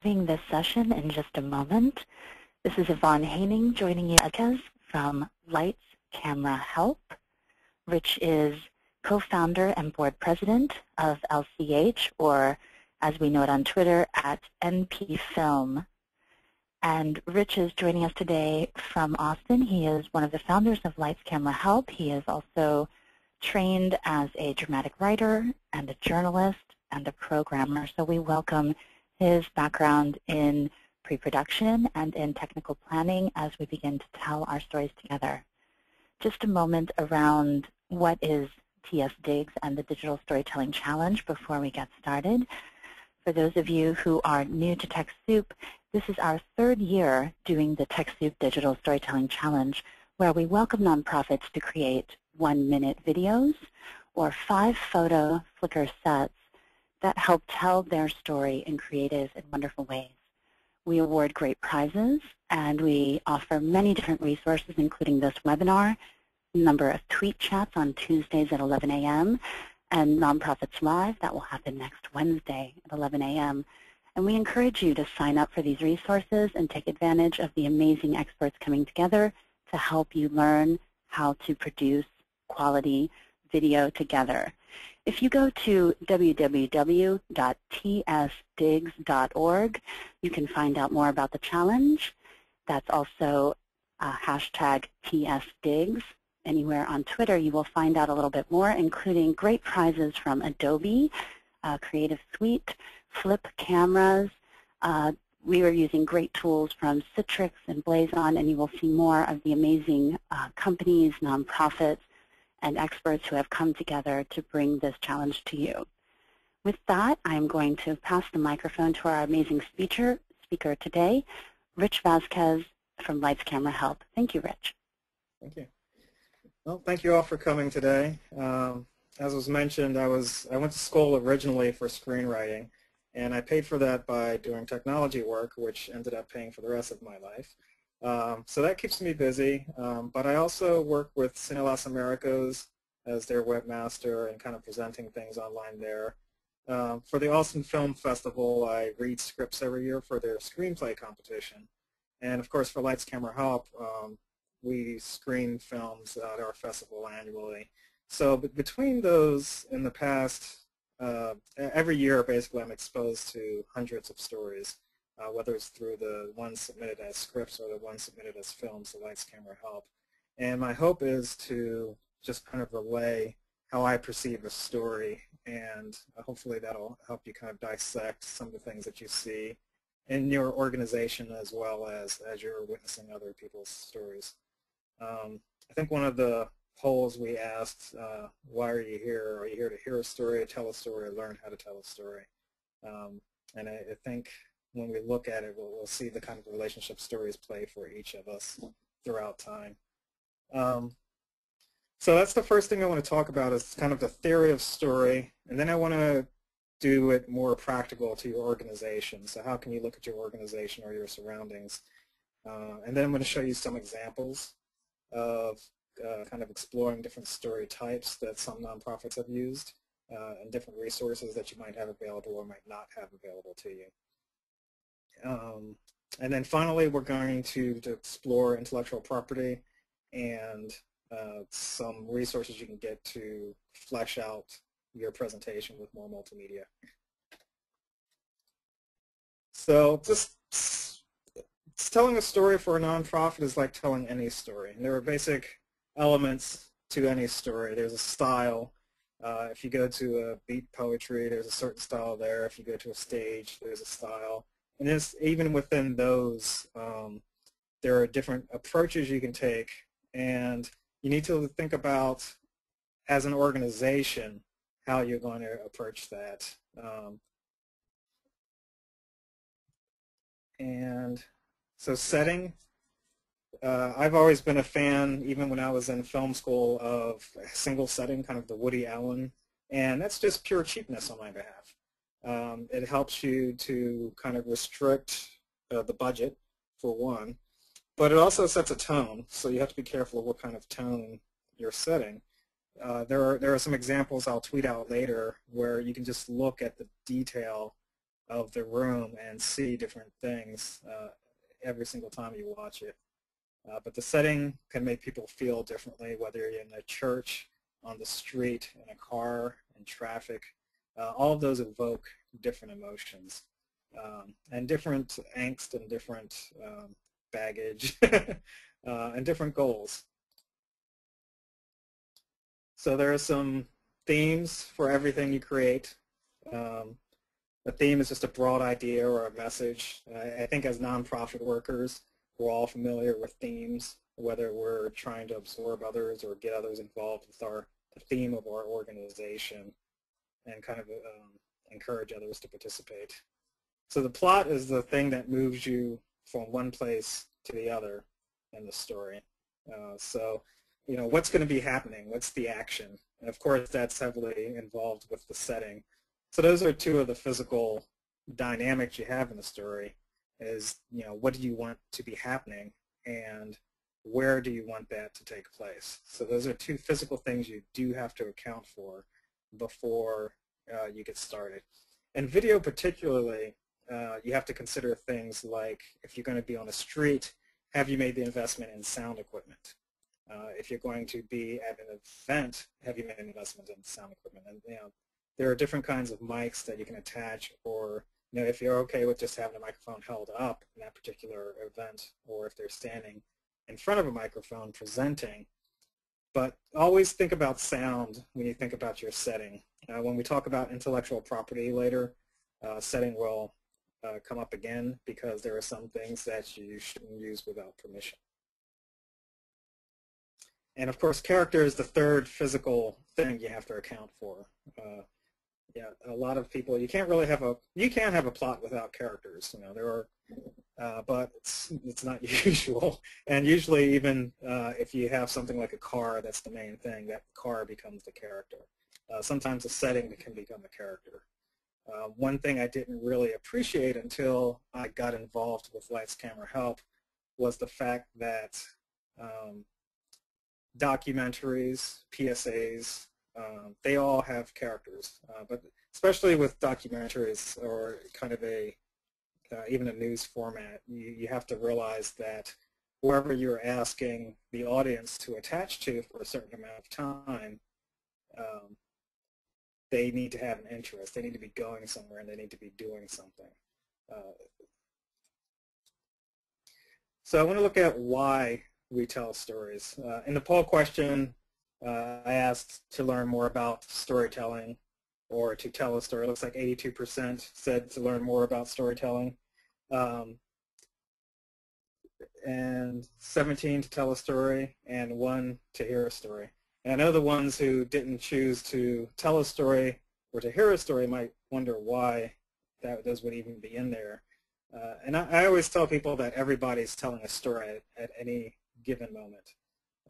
this session in just a moment. This is Yvonne Haining joining you from Lights Camera Help. Rich is co-founder and board president of LCH, or as we know it on Twitter, at NP Film. And Rich is joining us today from Austin. He is one of the founders of Lights Camera Help. He is also trained as a dramatic writer and a journalist and a programmer. So we welcome his background in pre-production and in technical planning as we begin to tell our stories together. Just a moment around what is TS Digs and the Digital Storytelling Challenge before we get started. For those of you who are new to TechSoup, this is our third year doing the TechSoup Digital Storytelling Challenge, where we welcome nonprofits to create one-minute videos or five-photo Flickr sets that help tell their story in creative and wonderful ways. We award great prizes, and we offer many different resources, including this webinar, a number of tweet chats on Tuesdays at 11 a.m., and Nonprofits Live, that will happen next Wednesday at 11 a.m. And we encourage you to sign up for these resources and take advantage of the amazing experts coming together to help you learn how to produce quality video together. If you go to www.tsdigs.org, you can find out more about the challenge. That's also uh, hashtag TSDigs. Anywhere on Twitter, you will find out a little bit more, including great prizes from Adobe, uh, Creative Suite, Flip cameras. Uh, we are using great tools from Citrix and Blazon, and you will see more of the amazing uh, companies, nonprofits, and experts who have come together to bring this challenge to you. With that, I'm going to pass the microphone to our amazing speaker, speaker today, Rich Vasquez from Lights Camera Help. Thank you, Rich. Thank you. Well, thank you all for coming today. Um, as was mentioned, I was I went to school originally for screenwriting, and I paid for that by doing technology work, which ended up paying for the rest of my life. Um, so that keeps me busy, um, but I also work with Cine Las Americas as their webmaster and kind of presenting things online there. Um, for the Austin Film Festival, I read scripts every year for their screenplay competition. And of course, for Lights Camera Help, um, we screen films at our festival annually. So between those, in the past, uh, every year, basically, I'm exposed to hundreds of stories uh, whether it's through the ones submitted as scripts or the ones submitted as films, the Lights Camera Help. And my hope is to just kind of relay how I perceive a story, and hopefully that'll help you kind of dissect some of the things that you see in your organization as well as as you're witnessing other people's stories. Um, I think one of the polls we asked, uh, why are you here? Are you here to hear a story, tell a story, or learn how to tell a story? Um, and I, I, think when we look at it, we'll, we'll, see the kind of relationship stories play for each of us throughout time. Um, so that's the first thing I want to talk about is kind of the theory of story, and then I want to do it more practical to your organization. So how can you look at your organization or your surroundings? Uh, and then I'm going to show you some examples of uh, kind of exploring different story types that some nonprofits have used uh, and different resources that you might have available or might not have available to you. Um, and then finally, we're going to, to explore intellectual property and uh, some resources you can get to flesh out your presentation with more multimedia. So just telling a story for a nonprofit is like telling any story. And there are basic elements to any story. There's a style. Uh, if you go to a beat poetry, there's a certain style there. If you go to a stage, there's a style. And even within those, um, there are different approaches you can take, and you need to think about, as an organization, how you're going to approach that. Um, and so setting, uh, I've always been a fan, even when I was in film school, of single setting, kind of the Woody Allen, and that's just pure cheapness on my behalf. Um, it helps you to kind of restrict uh, the budget, for one, but it also sets a tone, so you have to be careful of what kind of tone you're setting. Uh, there are there are some examples I'll tweet out later where you can just look at the detail of the room and see different things uh, every single time you watch it. Uh, but the setting can make people feel differently, whether you're in a church, on the street, in a car, in traffic. Uh, all of those evoke different emotions um, and different angst and different um, baggage uh, and different goals. So there are some themes for everything you create. Um, a theme is just a broad idea or a message. I, I think as nonprofit workers, we're all familiar with themes, whether we're trying to absorb others or get others involved with our the theme of our organization and kind of um, encourage others to participate. So the plot is the thing that moves you from one place to the other in the story. Uh, so, you know, what's going to be happening? What's the action? And of course, that's heavily involved with the setting. So those are two of the physical dynamics you have in the story is, you know, what do you want to be happening and where do you want that to take place? So those are two physical things you do have to account for before uh, you get started. And video particularly, uh, you have to consider things like if you're going to be on a street, have you made the investment in sound equipment? Uh, if you're going to be at an event, have you made an investment in sound equipment? And you know, there are different kinds of mics that you can attach or you know, if you're okay with just having a microphone held up in that particular event or if they're standing in front of a microphone presenting. But always think about sound when you think about your setting. Uh, when we talk about intellectual property later, uh, setting will uh, come up again because there are some things that you shouldn't use without permission. And of course, character is the third physical thing you have to account for. Yeah, a lot of people, you can't really have a, you can't have a plot without characters. You know, there are, uh, but it's, it's not usual. And usually even uh, if you have something like a car, that's the main thing, that car becomes the character. Uh, sometimes a setting can become a character. Uh, one thing I didn't really appreciate until I got involved with Lights Camera Help was the fact that um, documentaries, PSAs, um, they all have characters, uh, but especially with documentaries or kind of a uh, even a news format, you, you have to realize that whoever you're asking the audience to attach to for a certain amount of time, um, they need to have an interest. They need to be going somewhere and they need to be doing something. Uh, so I want to look at why we tell stories. Uh, in the poll question, uh, I asked to learn more about storytelling or to tell a story. It looks like 82% said to learn more about storytelling. Um, and 17 to tell a story and one to hear a story. And I know the ones who didn't choose to tell a story or to hear a story might wonder why that those would even be in there. Uh, and I, I, always tell people that everybody's telling a story at, at any given moment.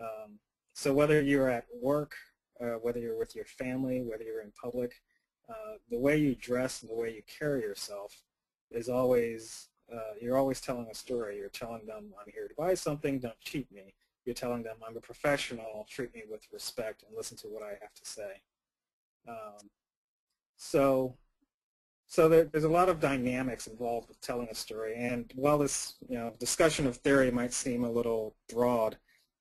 Um, so whether you're at work, uh, whether you're with your family, whether you're in public, uh, the way you dress and the way you carry yourself is always, uh, you're always telling a story. You're telling them, I'm here to buy something, don't cheat me. You're telling them, I'm a professional, treat me with respect and listen to what I have to say. Um, so so there, there's a lot of dynamics involved with telling a story. And while this you know, discussion of theory might seem a little broad,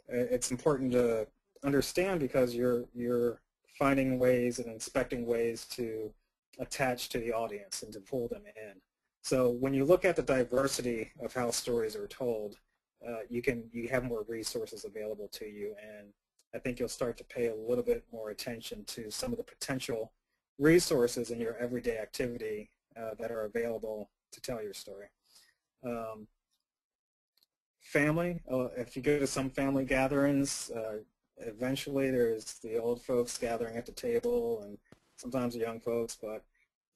it's important to understand because you're you're finding ways and inspecting ways to attach to the audience and to pull them in. So when you look at the diversity of how stories are told, uh, you can you have more resources available to you, and I think you'll start to pay a little bit more attention to some of the potential resources in your everyday activity uh, that are available to tell your story. Um, family. Uh, if you go to some family gatherings, uh, eventually there's the old folks gathering at the table and sometimes the young folks, but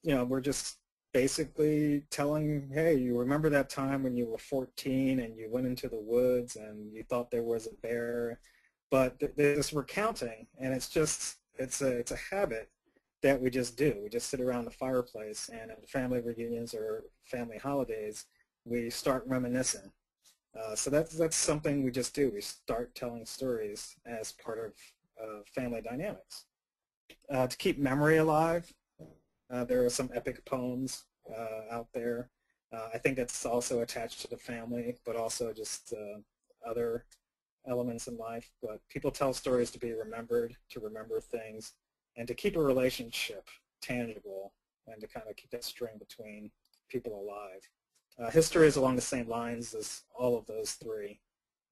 you know, we're just basically telling, hey, you remember that time when you were 14 and you went into the woods and you thought there was a bear, but th this recounting, and it's just, it's a, it's a habit that we just do. We just sit around the fireplace and at family reunions or family holidays, we start reminiscing uh, so that's, that's something we just do. We start telling stories as part of uh, family dynamics. Uh, to keep memory alive, uh, there are some epic poems uh, out there. I think that's also attached to the family, but also just other elements in life. But people tell stories to be remembered, to remember things, and to keep a relationship tangible, and to kind of keep that string between people alive. Uh, history is along the same lines as all of those three.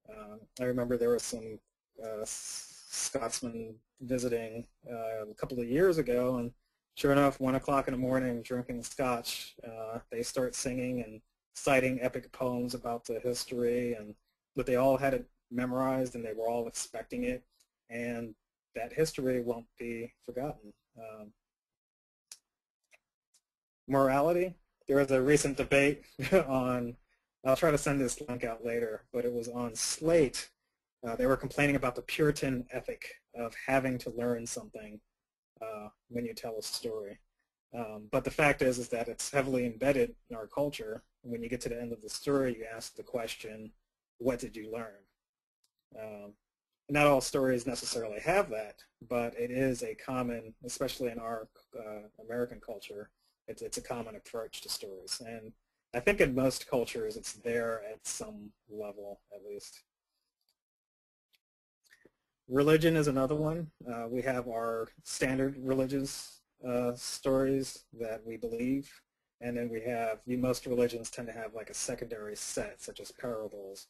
Um, I remember there was some uh, Scotsman visiting uh, a couple of years ago, and sure enough, one o'clock in the morning, drinking scotch, uh, they start singing and citing epic poems about the history, and but they all had it memorized, and they were all expecting it, and that history won't be forgotten. Um, morality. There was a recent debate on. I'll try to send this link out later, but it was on Slate uh, they were complaining about the Puritan ethic of having to learn something uh, when you tell a story. Um, but the fact is, is that it's heavily embedded in our culture. When you get to the end of the story, you ask the question, what did you learn? Um, not all stories necessarily have that, but it is a common, especially in our uh, American culture, it's, it's a common approach to stories. And I think in most cultures, it's there at some level, at least. Religion is another one. Uh, we have our standard religious uh, stories that we believe, and then we have, most religions tend to have like a secondary set, such as parables,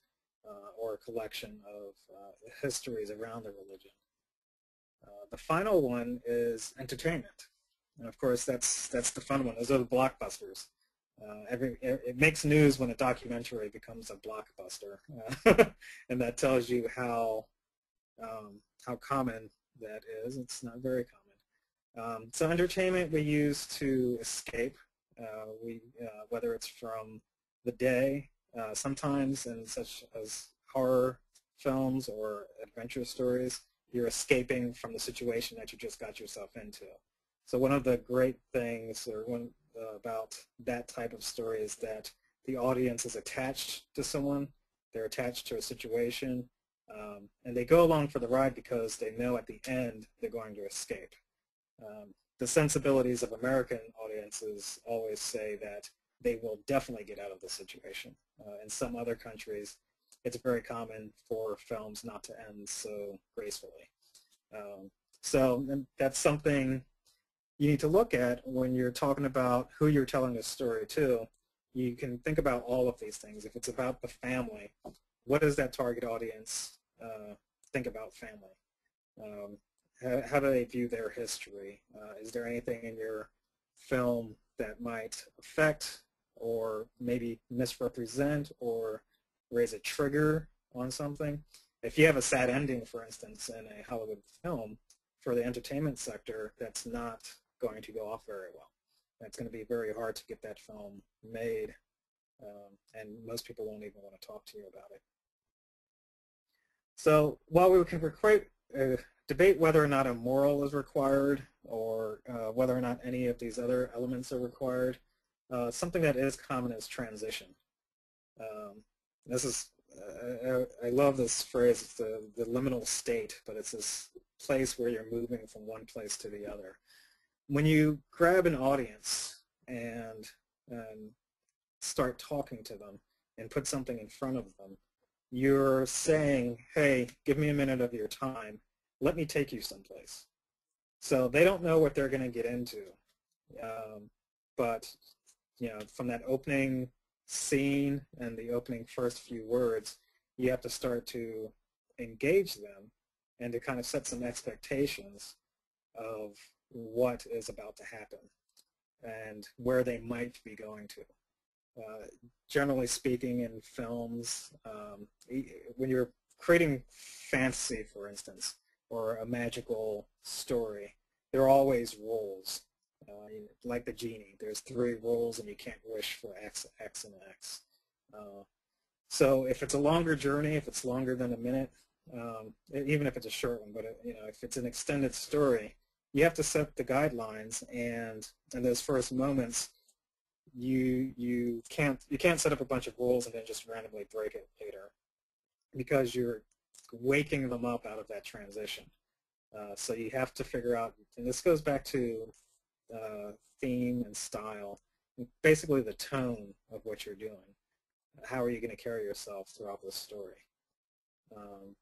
uh, or a collection of uh, histories around the religion. Uh, the final one is entertainment. And of course, that's, that's the fun one. Those are the blockbusters. Uh, every, it makes news when a documentary becomes a blockbuster. and that tells you how um, how common that is. It's not very common. Um, so entertainment we use to escape, uh, we, uh, whether it's from the day, uh, sometimes in such as horror films or adventure stories, you're escaping from the situation that you just got yourself into. So one of the great things or one uh, about that type of story is that the audience is attached to someone, they're attached to a situation, um, and they go along for the ride because they know at the end they're going to escape. Um, the sensibilities of American audiences always say that they will definitely get out of the situation. Uh, in some other countries, it's very common for films not to end so gracefully. Um, so that's something you need to look at when you're talking about who you're telling a story to. You can think about all of these things. If it's about the family, what does that target audience uh, think about family? Um, how, how, do they view their history? Uh, is there anything in your film that might affect or maybe misrepresent or raise a trigger on something? If you have a sad ending, for instance, in a Hollywood film, for the entertainment sector, that's not going to go off very well. It's going to be very hard to get that film made, um, and most people won't even want to talk to you about it. So while we can uh, debate whether or not a moral is required or uh, whether or not any of these other elements are required, uh, something that is common is transition. Um, this is, uh, I love this phrase, it's the, the liminal state, but it's this place where you're moving from one place to the other. When you grab an audience and, and start talking to them and put something in front of them, you're saying, hey, give me a minute of your time. Let me take you someplace. So they don't know what they're going to get into. Um, but, you know, from that opening scene and the opening first few words, you have to start to engage them and to kind of set some expectations of what is about to happen and where they might be going to. Uh, generally speaking, in films, um, when you're creating fantasy, for instance, or a magical story, there are always rules. Uh, like the genie, there's three rules, and you can't wish for X, X, and X. Uh, so if it's a longer journey, if it's longer than a minute, um, even if it's a short one, but it, you know, if it's an extended story, you have to set the guidelines, and in those first moments, you you can't you can't set up a bunch of rules and then just randomly break it later because you're waking them up out of that transition. Uh, so you have to figure out, and this goes back to uh, theme and style. basically the tone of what you're doing. How are you going to carry yourself throughout this story? Um,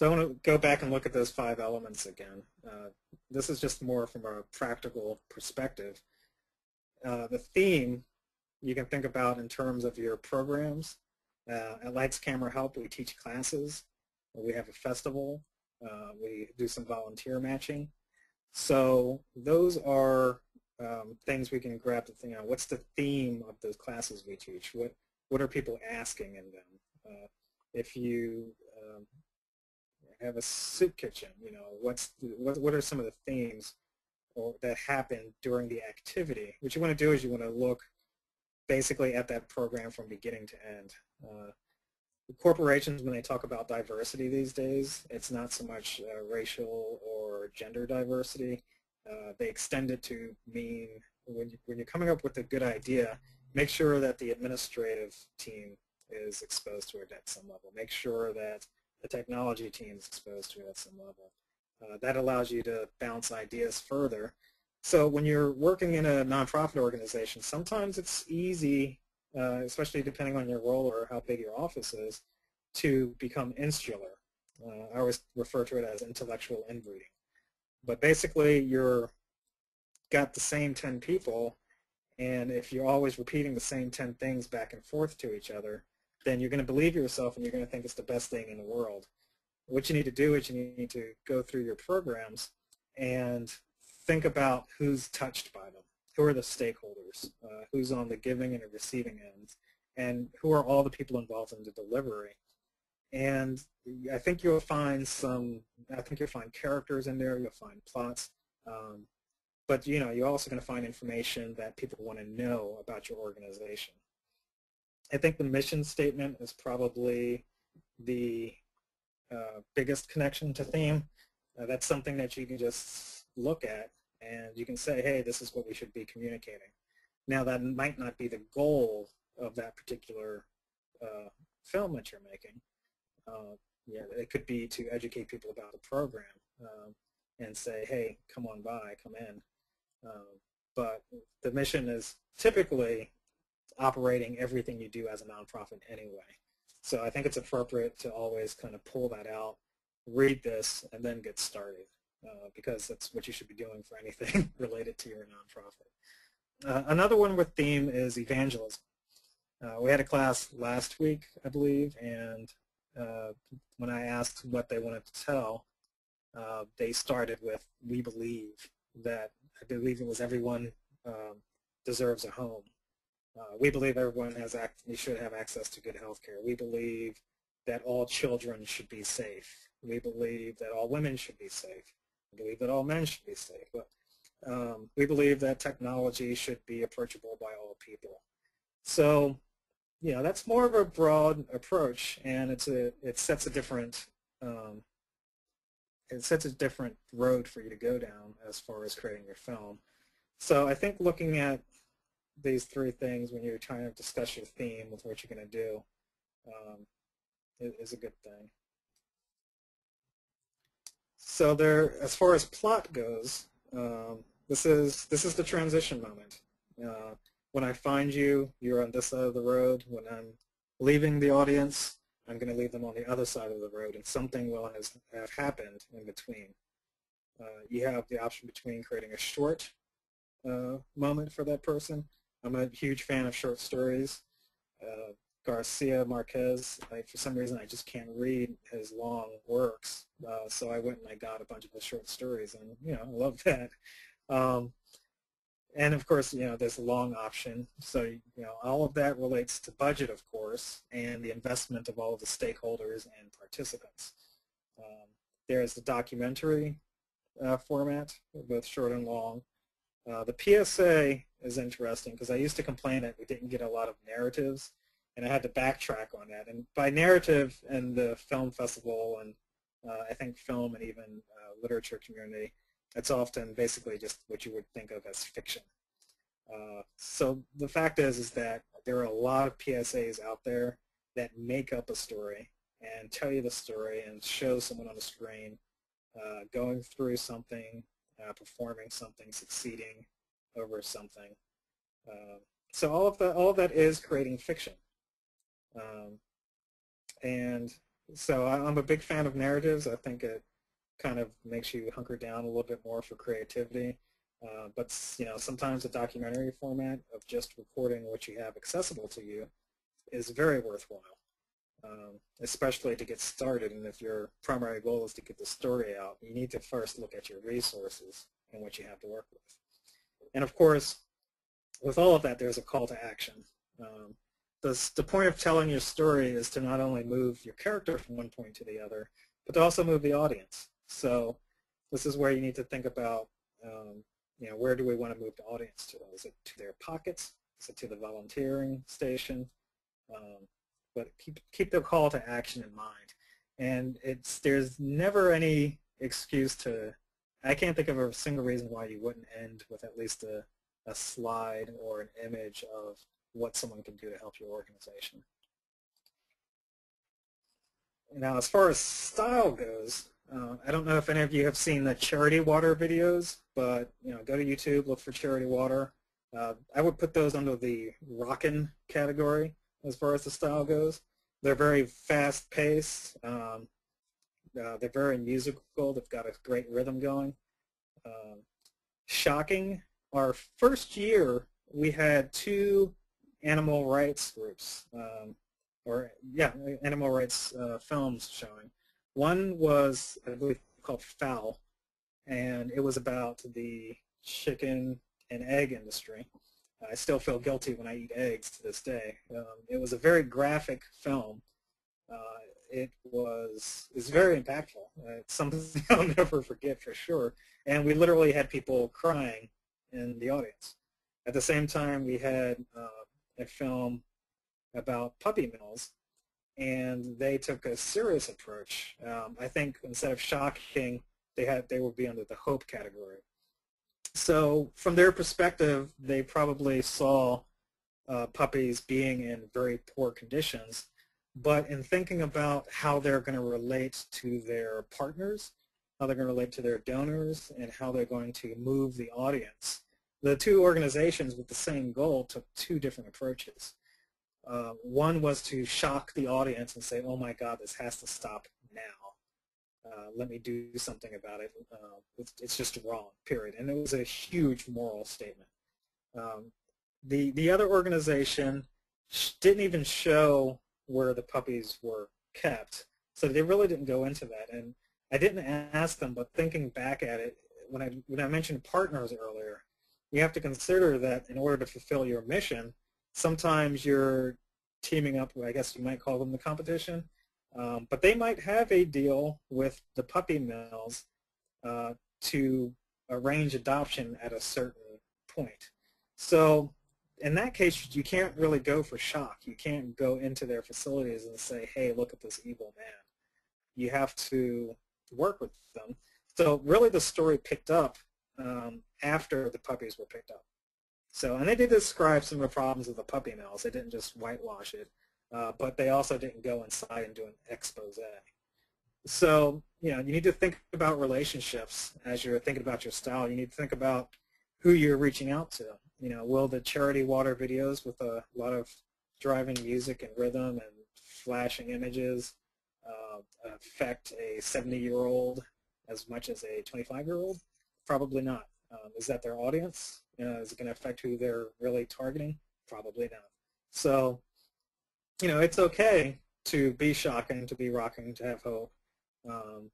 so I want to go back and look at those five elements again. Uh, this is just more from a practical perspective. Uh, the theme you can think about in terms of your programs. Uh, at Lights Camera Help, we teach classes. We have a festival. Uh, we do some volunteer matching. So those are um, things we can grab the thing on. What's the theme of those classes we teach? What what are people asking in them? Uh, if you um, have a soup kitchen, you know, what's the, what, what are some of the themes or, that happen during the activity? What you want to do is you want to look basically at that program from beginning to end. Uh, corporations, when they talk about diversity these days, it's not so much uh, racial or gender diversity. Uh, they extend it to mean when, you, when you're coming up with a good idea, make sure that the administrative team is exposed to it at some level. Make sure that the technology team is exposed to at some level. Uh, that allows you to bounce ideas further. So when you're working in a nonprofit organization, sometimes it's easy, uh, especially depending on your role or how big your office is, to become insular. Uh, I always refer to it as intellectual inbreeding. But basically, you're got the same 10 people, and if you're always repeating the same 10 things back and forth to each other, then you're going to believe yourself and you're going to think it's the best thing in the world. What you need to do is you need to go through your programs and think about who's touched by them, who are the stakeholders, uh, who's on the giving and the receiving ends, and who are all the people involved in the delivery. And I think you'll find some, I think you'll find characters in there, you'll find plots, um, but you know, you're also going to find information that people want to know about your organization. I think the mission statement is probably the uh, biggest connection to theme. Uh, that's something that you can just look at and you can say, hey, this is what we should be communicating. Now that might not be the goal of that particular uh, film that you're making. Uh, yeah, it could be to educate people about the program um, and say, hey, come on by, come in. Um, but the mission is typically operating everything you do as a nonprofit anyway. So I think it's appropriate to always kind of pull that out, read this, and then get started uh, because that's what you should be doing for anything related to your nonprofit. Uh, another one with theme is evangelism. Uh, we had a class last week, I believe, and uh, when I asked what they wanted to tell, uh, they started with, we believe that, I believe it was everyone um, deserves a home. Uh, we believe everyone has act we should have access to good health care. We believe that all children should be safe. We believe that all women should be safe. We believe that all men should be safe. But um, we believe that technology should be approachable by all people. So, you know, that's more of a broad approach, and it's a it sets a different um, it sets a different road for you to go down as far as creating your film. So I think looking at these three things when you're trying to discuss your theme with what you're going to do um, is a good thing. So there, as far as plot goes, um, this is this is the transition moment. Uh, when I find you, you're on this side of the road. When I'm leaving the audience, I'm going to leave them on the other side of the road, and something will has, have happened in between. Uh, you have the option between creating a short uh, moment for that person I'm a huge fan of short stories. Uh, Garcia Marquez, I, for some reason I just can't read his long works, uh, so I went and I got a bunch of his short stories, and you know, I love that. Um, and of course, you know, there's a long option, so you know, all of that relates to budget, of course, and the investment of all of the stakeholders and participants. Um, there's the documentary uh, format, both short and long. Uh, the PSA is interesting because I used to complain that we didn't get a lot of narratives, and I had to backtrack on that. And by narrative and the film festival and uh, I think film and even uh, literature community, it's often basically just what you would think of as fiction. Uh, so the fact is, is that there are a lot of PSAs out there that make up a story and tell you the story and show someone on the screen uh, going through something, uh, performing something, succeeding, over something. Uh, so all of that, all of that is creating fiction. Um, and so I'm a big fan of narratives. I think it kind of makes you hunker down a little bit more for creativity. Uh, but you know, sometimes the documentary format of just recording what you have accessible to you is very worthwhile, um, especially to get started. And if your primary goal is to get the story out, you need to first look at your resources and what you have to work with. And of course, with all of that, there's a call to action. Um, the, the point of telling your story is to not only move your character from one point to the other, but to also move the audience. So this is where you need to think about, um, you know, where do we want to move the audience to? Is it to their pockets? Is it to the volunteering station? Um, but keep keep the call to action in mind. And it's there's never any excuse to. I can't think of a single reason why you wouldn't end with at least a, a slide or an image of what someone can do to help your organization. Now, as far as style goes, uh, I don't know if any of you have seen the charity water videos, but you know, go to YouTube, look for charity water. Uh, I would put those under the rockin' category as far as the style goes. They're very fast-paced. Um, uh, they're very musical. They've got a great rhythm going. Um, shocking. Our first year, we had two animal rights groups, um, or yeah, animal rights uh, films showing. One was, I believe, called Fowl, and it was about the chicken and egg industry. I still feel guilty when I eat eggs to this day. Um, it was a very graphic film. Uh, it was it's very impactful. Uh, it's something I'll never forget for sure. And we literally had people crying in the audience. At the same time, we had uh, a film about puppy mills, and they took a serious approach. Um, I think instead of shocking, they had they would be under the hope category. So from their perspective, they probably saw uh, puppies being in very poor conditions, but in thinking about how they're going to relate to their partners, how they're going to relate to their donors, and how they're going to move the audience, the two organizations with the same goal took two different approaches. Uh, one was to shock the audience and say, oh my God, this has to stop now. Uh, let me do something about it. Uh, it's, just wrong, period. And it was a huge moral statement. Um, the, the other organization didn't even show where the puppies were kept. So they really didn't go into that. And I didn't ask them, but thinking back at it, when I, when I mentioned partners earlier, you have to consider that in order to fulfill your mission, sometimes you're teaming up, I guess you might call them the competition, um, but they might have a deal with the puppy mills uh, to arrange adoption at a certain point. So in that case, you can't really go for shock. You can't go into their facilities and say, hey, look at this evil man. You have to work with them. So really the story picked up um, after the puppies were picked up. So, and they did describe some of the problems of the puppy mills. They didn't just whitewash it, uh, but they also didn't go inside and do an expose. So, you know, you need to think about relationships as you're thinking about your style. You need to think about who you're reaching out to. You know, will the charity water videos with a lot of driving music and rhythm and flashing images uh, affect a 70-year-old as much as a 25-year-old? Probably not. Um, is that their audience? Uh, is it going to affect who they're really targeting? Probably not. So, you know, it's okay to be shocking, to be rocking, to have hope. Um,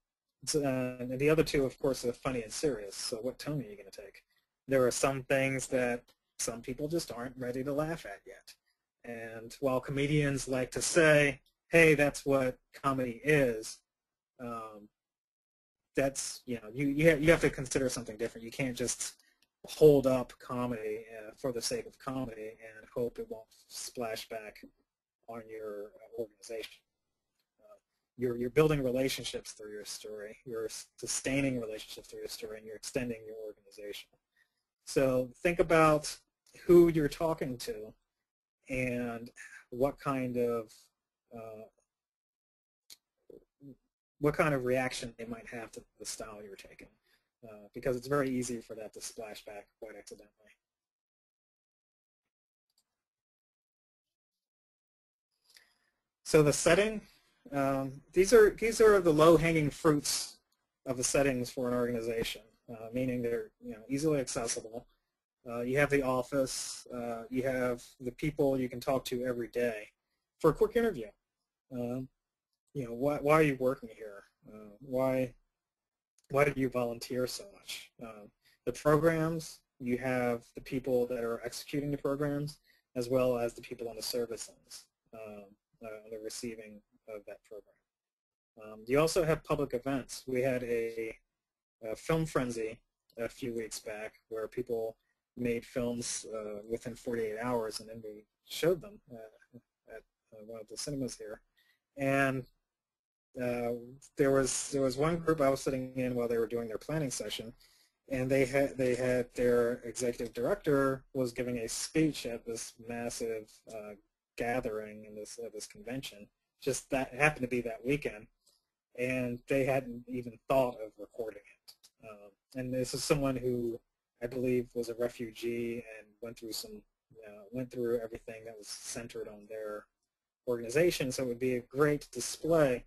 uh, and the other two, of course, are funny and serious. So what tone are you going to take? There are some things that some people just aren't ready to laugh at yet. And while comedians like to say, hey, that's what comedy is, um, that's you know you you have, you have to consider something different. You can't just hold up comedy uh, for the sake of comedy and hope it won't splash back on your organization. Uh, you're you're building relationships through your story. You're sustaining relationships through your story, and you're extending your organization. So think about who you're talking to and what kind of uh, what kind of reaction they might have to the style you're taking, uh, because it's very easy for that to splash back quite accidentally. So the setting, um, these are these are the low-hanging fruits of the settings for an organization, uh, meaning they're you know easily accessible. Uh, you have the office. Uh, you have the people you can talk to every day for a quick interview. Um, you know, why, why are you working here? Uh, why why do you volunteer so much? Um, the programs, you have the people that are executing the programs, as well as the people on the service ends, um, uh, the receiving of that program. Um, you also have public events. We had a, a, film frenzy a few weeks back where people made films uh, within 48 hours and then we showed them uh, at uh, one of the cinemas here. And uh, there was there was one group I was sitting in while they were doing their planning session, and they had they had their executive director was giving a speech at this massive gathering in this uh, this convention. Just that happened to be that weekend, and they hadn't even thought of recording it. Um, and this is someone who I believe was a refugee and went through some uh, went through everything that was centered on their organization. So it would be a great display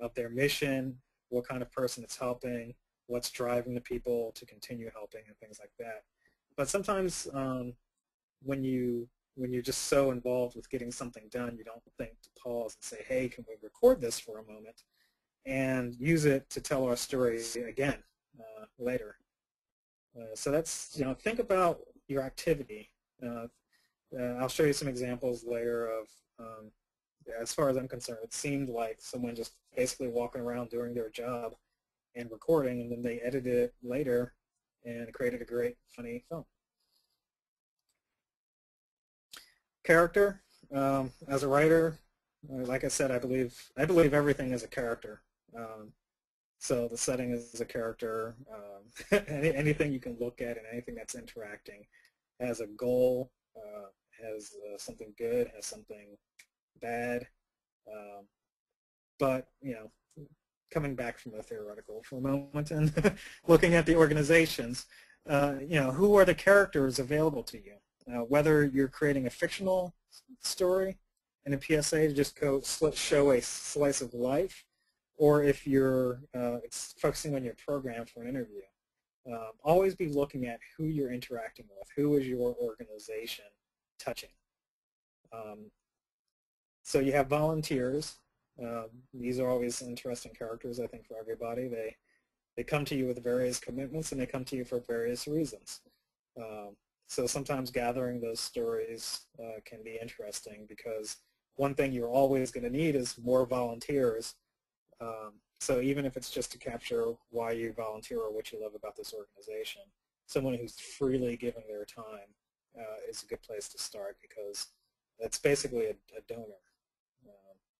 of their mission, what kind of person it's helping, what's driving the people to continue helping, and things like that. But sometimes um, when you when you're just so involved with getting something done, you don't think to pause and say, hey, can we record this for a moment and use it to tell our story again uh, later. Uh, so that's, you know, think about your activity. Uh, uh I'll show you some examples later of um, as far as I'm concerned, it seemed like someone just basically walking around doing their job and recording, and then they edited it later and created a great, funny film. Character, um, as a writer, uh, like I said, I believe I believe everything is a character. Um, so the setting is a character. Um, any, anything you can look at and anything that's interacting has a goal, uh, has uh, something good, has something bad. Um, but, you know, coming back from the theoretical for a moment and looking at the organizations, uh, you know, who are the characters available to you? Uh, whether you're creating a fictional story in a PSA to just go show a slice of life, or if you're uh, focusing on your program for an interview. Um, always be looking at who you're interacting with, who is your organization touching. Um, so you have volunteers. Um, these are always interesting characters, I think, for everybody. They they come to you with various commitments, and they come to you for various reasons. Um, so sometimes gathering those stories uh, can be interesting because one thing you're always going to need is more volunteers. Um, so even if it's just to capture why you volunteer or what you love about this organization, someone who's freely giving their time uh, is a good place to start because that's basically a, a donor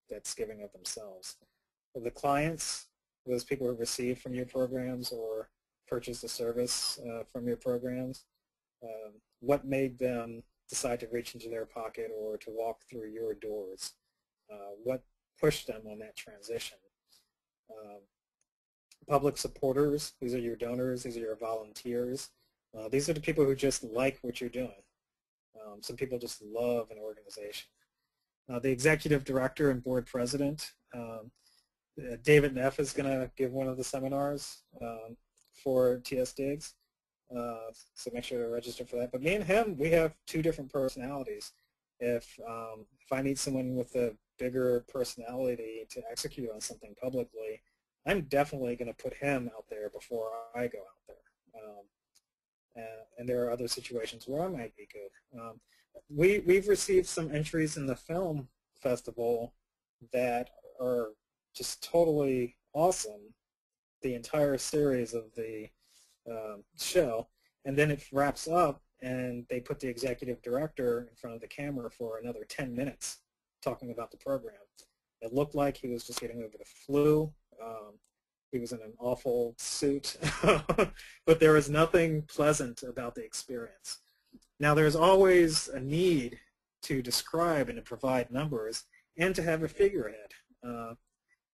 that's giving of themselves. For the clients, those people who receive from your programs or purchase a service uh, from your programs, um, what made them decide to reach into their pocket or to walk through your doors? Uh, what pushed them on that transition? Um, public supporters, these are your donors, these are your volunteers. Uh, these are the people who just like what you're doing. Um, some people just love an organization. Uh, the executive director and board president. Um, uh, David Neff is going to give one of the seminars um, for TS Digs, uh, so make sure to register for that. But me and him, we have two different personalities. If um, if I need someone with a bigger personality to execute on something publicly, I'm definitely going to put him out there before I go out there. Um, and, and, there are other situations where I might be good. Um, we we've received some entries in the film festival that are just totally awesome. The entire series of the um, show, and then it wraps up, and they put the executive director in front of the camera for another 10 minutes talking about the program. It looked like he was just getting over the flu. Um, he was in an awful suit, but there was nothing pleasant about the experience. Now there's always a need to describe and to provide numbers and to have a figurehead. Uh,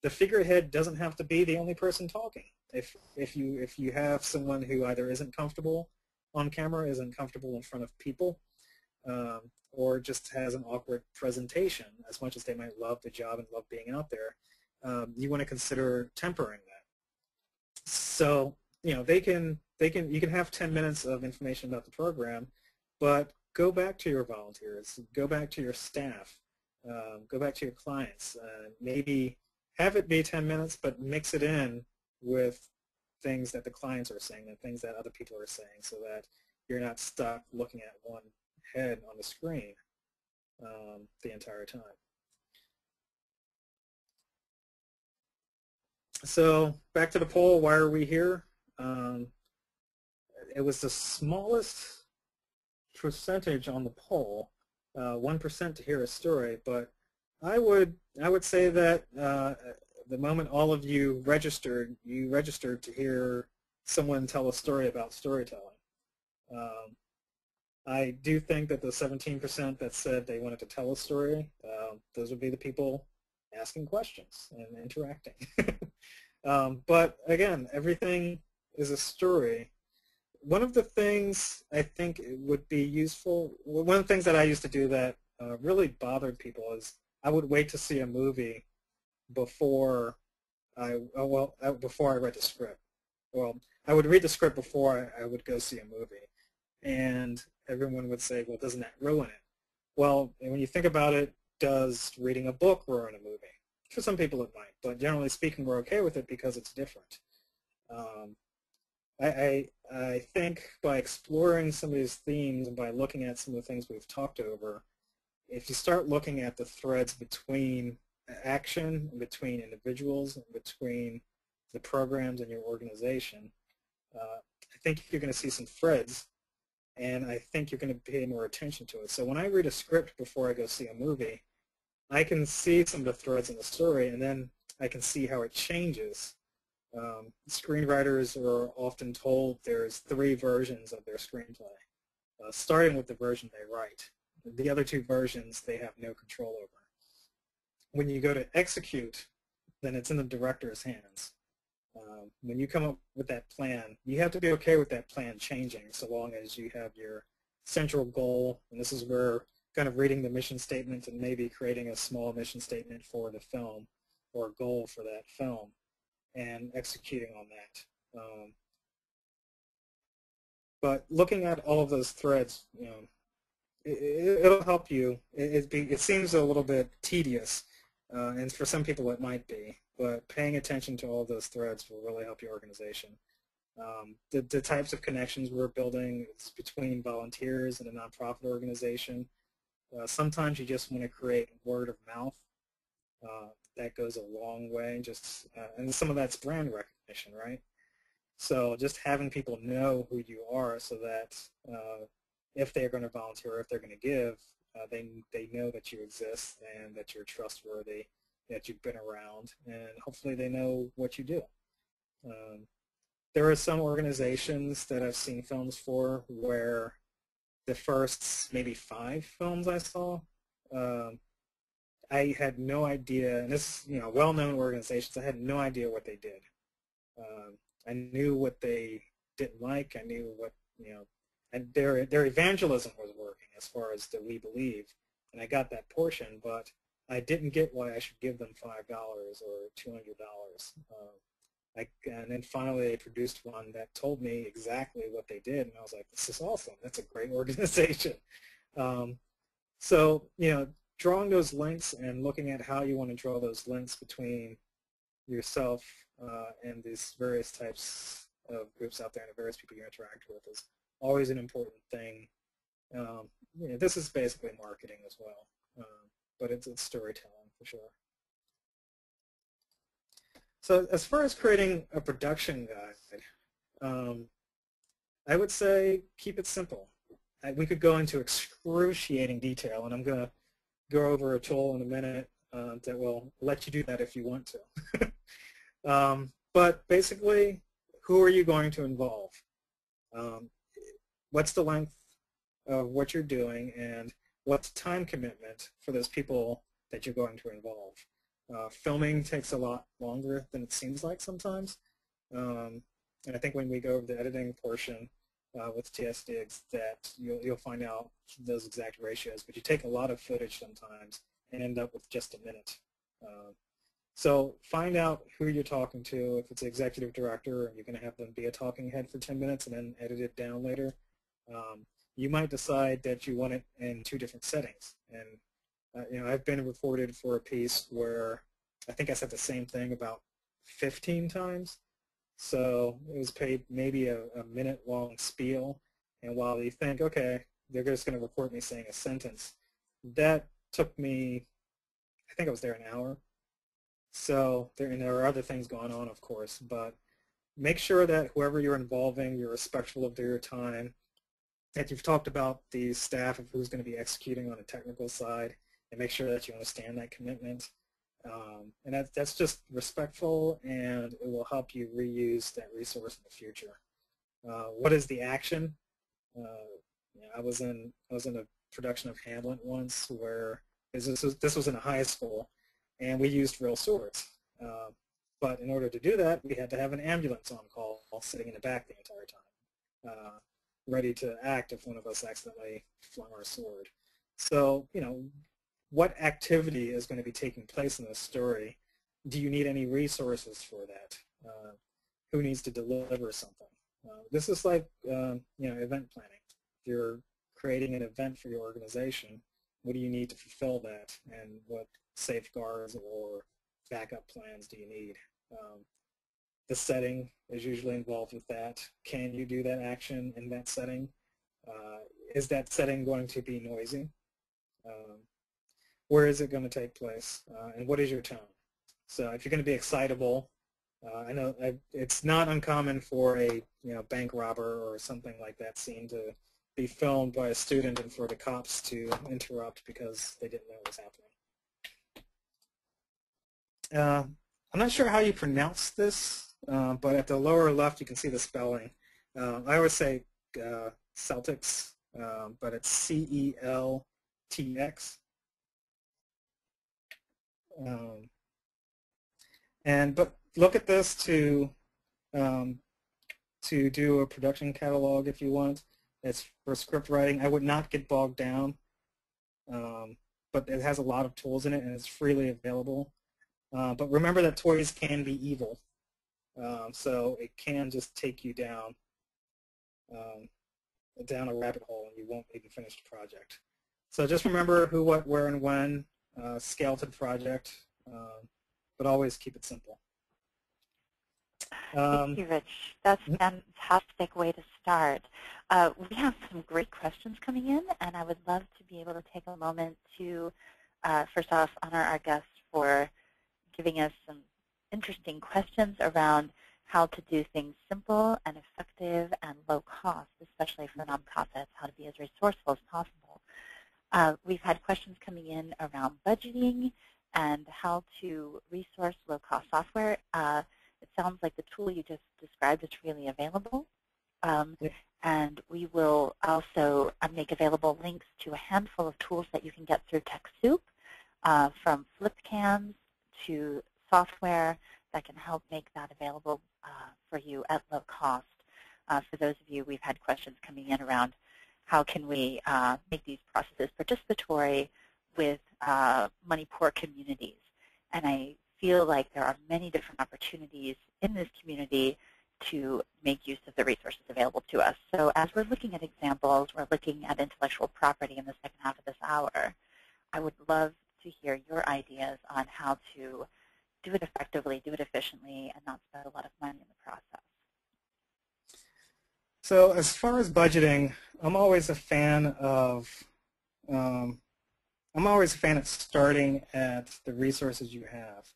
the figurehead doesn't have to be the only person talking. If, if, you, if you have someone who either isn't comfortable on camera, isn't comfortable in front of people, um, or just has an awkward presentation, as much as they might love the job and love being out there, um, you want to consider tempering that. So, you know, they can, they can, you can have 10 minutes of information about the program, but go back to your volunteers, go back to your staff, um, go back to your clients. Uh, maybe have it be 10 minutes, but mix it in with things that the clients are saying and things that other people are saying so that you're not stuck looking at one head on the screen um, the entire time. So back to the poll, why are we here? Um, it was the smallest percentage on the poll, uh, 1% to hear a story, but I would I would say that uh, the moment all of you registered, you registered to hear someone tell a story about storytelling. Um, I do think that the 17% that said they wanted to tell a story, uh, those would be the people asking questions and interacting. um, but again, everything is a story. One of the things I think would be useful, one of the things that I used to do that uh, really bothered people is I would wait to see a movie before I oh, well uh, before I read the script. Well, I would read the script before I would go see a movie, and everyone would say, "Well, doesn't that ruin it?" Well, when you think about it, does reading a book ruin a movie? For some people, it might, but generally speaking, we're okay with it because it's different. Um, I, I, I think by exploring some of these themes and by looking at some of the things we've talked over, if you start looking at the threads between action between individuals, between the programs and your organization, uh, I think you're going to see some threads, and I think you're going to pay more attention to it. So when I read a script before I go see a movie, I can see some of the threads in the story, and then I can see how it changes. Um, screenwriters are often told there's three versions of their screenplay, uh, starting with the version they write. The other two versions they have no control over when you go to execute, then it's in the director's hands. Um, when you come up with that plan, you have to be okay with that plan changing so long as you have your central goal, and this is where kind of reading the mission statement and maybe creating a small mission statement for the film or a goal for that film and executing on that. Um, but looking at all of those threads, you know, it, will help you. It, it, be, it seems a little bit tedious, uh, and for some people it might be, but paying attention to all those threads will really help your organization. Um, the, the types of connections we're building is between volunteers and a nonprofit organization. Uh, sometimes you just want to create word of mouth. Uh, that goes a long way. Just uh, and some of that's brand recognition, right? So just having people know who you are, so that uh, if they're going to volunteer, or if they're going to give, uh, they, they know that you exist and that you're trustworthy, that you've been around, and hopefully they know what you do. Um, there are some organizations that I've seen films for where the first maybe five films I saw, um, I had no idea, and this you know well-known organizations, I had no idea what they did. Um, I knew what they didn't like. I knew what you know and their their evangelism was working as far as the we believe, and I got that portion, but I didn't get why I should give them five dollars or two hundred dollars. Uh, and then finally they produced one that told me exactly what they did, and I was like, this is awesome. That's a great organization. Um, so you know, drawing those links and looking at how you want to draw those links between yourself uh, and these various types of groups out there and the various people you interact with is always an important thing. Um, you know, this is basically marketing as well, um, but it's, it's storytelling for sure. So as far as creating a production guide, um, I would say keep it simple. I, we could go into excruciating detail, and I'm going to go over a tool in a minute uh, that will let you do that if you want to. um, but basically, who are you going to involve? Um, what's the length of what you're doing and what's time commitment for those people that you're going to involve. Uh, filming takes a lot longer than it seems like sometimes. Um, and I think when we go over the editing portion, uh, with TSDigs that you'll, you'll find out those exact ratios, but you take a lot of footage sometimes and end up with just a minute. Uh, so find out who you're talking to. If it's executive director you're going to have them be a talking head for 10 minutes and then edit it down later, um, you might decide that you want it in two different settings. And uh, you know, I've been reported for a piece where I think I said the same thing about 15 times. So it was paid maybe a, a minute long spiel. And while you think, okay, they're just going to report me saying a sentence, that took me, I think I was there an hour. So there, and there are other things going on, of course, but make sure that whoever you're involving, you're respectful of their time, that you've talked about the staff of who's going to be executing on the technical side, and make sure that you understand that commitment. Um, and that, that's just respectful, and it will help you reuse that resource in the future. Uh, what is the action? Uh, you know, I was in I was in a production of Hamlet once where this was, this was in a high school, and we used real swords. Uh, but in order to do that, we had to have an ambulance on call sitting in the back the entire time, uh, ready to act if one of us accidentally flung our sword. So, you know, what activity is going to be taking place in this story? Do you need any resources for that? Uh, who needs to deliver something? Uh, this is like uh, you know event planning. If you're creating an event for your organization, what do you need to fulfill that, and what safeguards or backup plans do you need? Um, the setting is usually involved with that. Can you do that action in that setting? Uh, is that setting going to be noisy? Um, where is it going to take place, uh, and what is your tone? So if you're going to be excitable, uh, I know I, it's not uncommon for a you know bank robber or something like that scene to be filmed by a student and for the cops to interrupt because they didn't know what was happening. Uh, I'm not sure how you pronounce this, uh, but at the lower left you can see the spelling. Uh, I always say uh, Celtics, um, but it's C-E-L-T-X. Um, and but look at this to um, to do a production catalog if you want. It's for script writing. I would not get bogged down, um, but it has a lot of tools in it and it's freely available. Uh, but remember that toys can be evil, um, so it can just take you down um, down a rabbit hole and you won't even finish the project. So just remember who, what, where, and when uh, scale to the project, um, but always keep it simple. Um, Thank you, Rich. That's a fantastic way to start. Uh, we have some great questions coming in, and I would love to be able to take a moment to, uh, first off, honor our guests for giving us some interesting questions around how to do things simple and effective and low cost, especially for nonprofits, how to be as resourceful as possible. Uh, we've had questions coming in around budgeting and how to resource low-cost software. Uh, it sounds like the tool you just described is really available. Um. And we will also uh, make available links to a handful of tools that you can get through TechSoup, uh, from flipcams to software that can help make that available uh, for you at low cost. Uh, for those of you, we've had questions coming in around how can we uh, make these processes participatory with uh, money-poor communities. And I feel like there are many different opportunities in this community to make use of the resources available to us. So as we're looking at examples, we're looking at intellectual property in the second half of this hour. I would love to hear your ideas on how to do it effectively, do it efficiently, and not spend a lot of money in the process. So as far as budgeting, I'm always a fan of um, I'm always a fan of starting at the resources you have.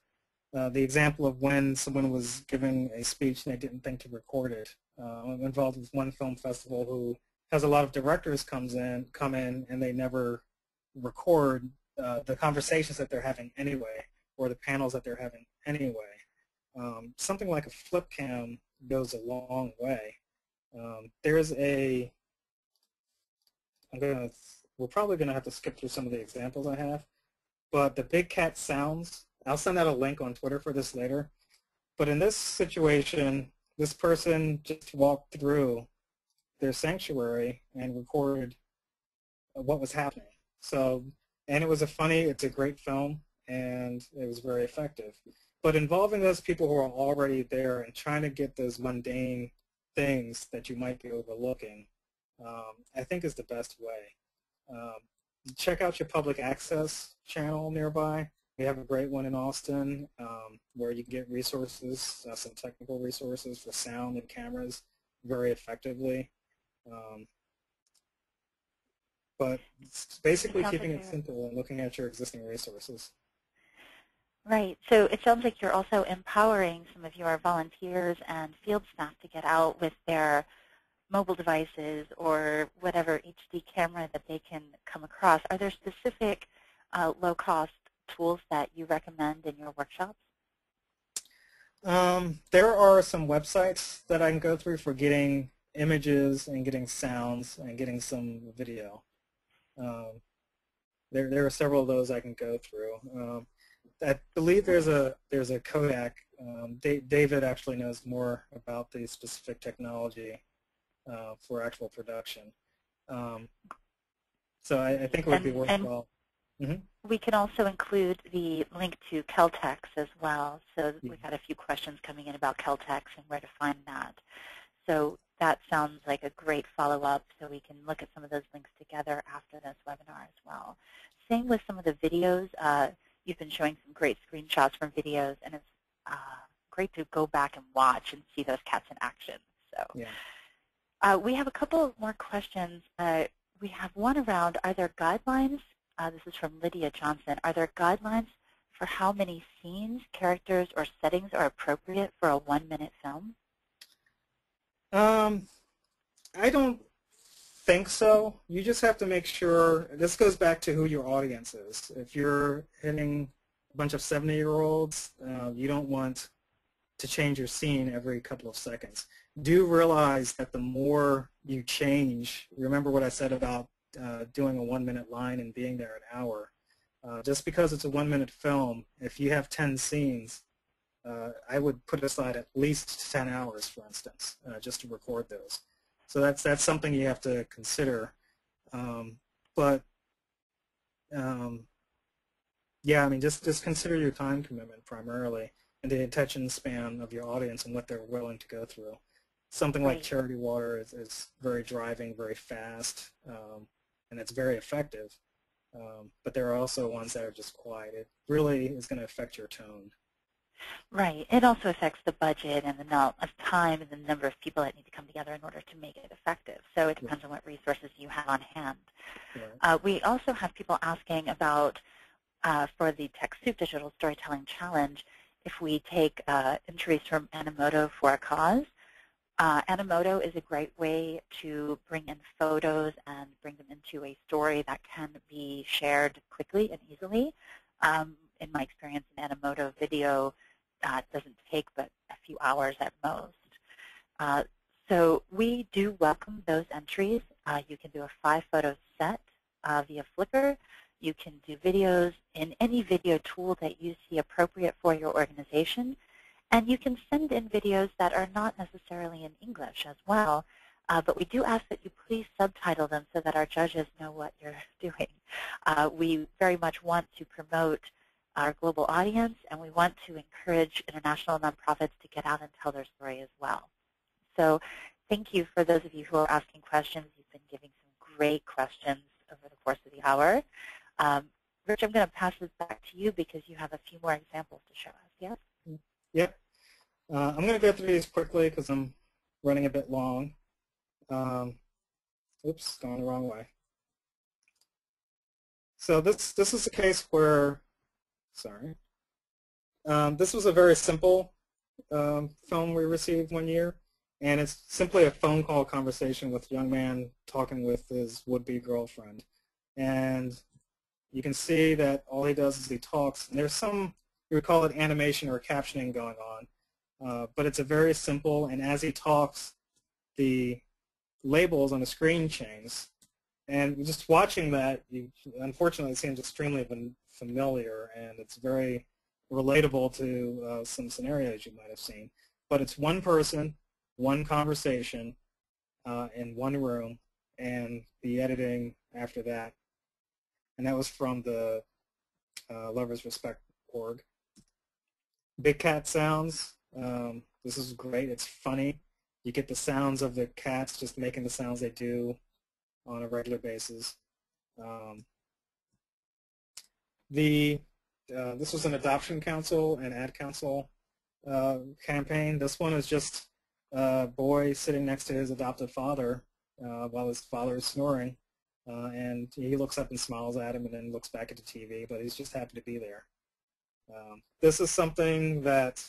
Uh, the example of when someone was giving a speech and they didn't think to record it. Uh, I'm involved with one film festival who has a lot of directors comes in come in and they never record uh, the conversations that they're having anyway or the panels that they're having anyway. Um, something like a flip cam goes a long way. Um, there's a, I'm going to, we're probably going to have to skip through some of the examples I have, but the Big Cat Sounds, I'll send out a link on Twitter for this later. But in this situation, this person just walked through their sanctuary and recorded what was happening. So, and it was a funny, it's a great film, and it was very effective. But involving those people who are already there and trying to get those mundane things that you might be overlooking, um, I think is the best way. Um, check out your public access channel nearby. We have a great one in Austin um, where you can get resources, uh, some technical resources for sound and cameras very effectively. Um, but basically keeping it simple and looking at your existing resources. Right. So it sounds like you're also empowering some of your volunteers and field staff to get out with their mobile devices or whatever HD camera that they can come across. Are there specific uh, low-cost tools that you recommend in your workshops? Um, there are some websites that I can go through for getting images and getting sounds and getting some video. Um, there, there are several of those I can go through. Um, I believe there's a there's a Kodak. Um, David actually knows more about the specific technology uh, for actual production. Um, so I, I, think it would and, be worthwhile. Mm -hmm. We can also include the link to Celtx as well. So we've had a few questions coming in about Celtx and where to find that. So that sounds like a great follow-up so we can look at some of those links together after this webinar as well. Same with some of the videos. Uh, you've been showing some great screenshots from videos, and it's uh, great to go back and watch and see those cats in action. So yeah. uh, we have a couple more questions. Uh, we have one around, are there guidelines? Uh, this is from Lydia Johnson. Are there guidelines for how many scenes, characters, or settings are appropriate for a one-minute film? Um, I don't think so. You just have to make sure, this goes back to who your audience is. If you're hitting a bunch of 70-year-olds, uh, you don't want to change your scene every couple of seconds. Do realize that the more you change, remember what I said about uh, doing a one-minute line and being there an hour. Uh, just because it's a one-minute film, if you have 10 scenes, uh, I would put aside at least 10 hours, for instance, uh, just to record those. So that's that's something you have to consider. Um, but um, yeah, I mean, just just consider your time commitment primarily and the attention span of your audience and what they're willing to go through. Something like Charity Water is, is very driving, very fast, um, and it's very effective. Um, but there are also ones that are just quiet. It really is going to affect your tone. Right. It also affects the budget and the amount of time and the number of people that need to come together in order to make it effective. So it depends on what resources you have on hand. Right. Uh, we also have people asking about, uh, for the TechSoup Digital Storytelling Challenge, if we take uh, entries from Animoto for a cause. Uh, Animoto is a great way to bring in photos and bring them into a story that can be shared quickly and easily. Um, in my experience, an Animoto video uh, doesn't take but a few hours at most. Uh, so we do welcome those entries. Uh, you can do a five-photo set uh, via Flickr. You can do videos in any video tool that you see appropriate for your organization. And you can send in videos that are not necessarily in English as well. Uh, but we do ask that you please subtitle them so that our judges know what you're doing. Uh, we very much want to promote our global audience, and we want to encourage international nonprofits to get out and tell their story as well. So thank you for those of you who are asking questions. You've been giving some great questions over the course of the hour. Um, Rich, I'm going to pass this back to you because you have a few more examples to show us, yes? Yep. Uh, I'm going to go through these quickly because I'm running a bit long. Um, oops, going the wrong way. So this, this is a case where Sorry. Um, this was a very simple um, film we received one year, and it's simply a phone call conversation with a young man talking with his would-be girlfriend. And you can see that all he does is he talks, and there's some, you would call it animation or captioning going on, uh, but it's a very simple, and as he talks, the labels on the screen change. And just watching that, you, unfortunately, it seems extremely familiar, and it's very relatable to uh, some scenarios you might have seen. But it's one person, one conversation, uh, in one room and the editing after that. And that was from the uh, Love Is Respect org. Big Cat Sounds. Um, this is great. It's funny. You get the sounds of the cats just making the sounds they do on a regular basis. Um, the uh, this was an adoption council and ad council uh, campaign. This one is just a boy sitting next to his adoptive father uh, while his father is snoring, uh, and he looks up and smiles at him and then looks back at the TV, but he's just happy to be there. Um, this is something that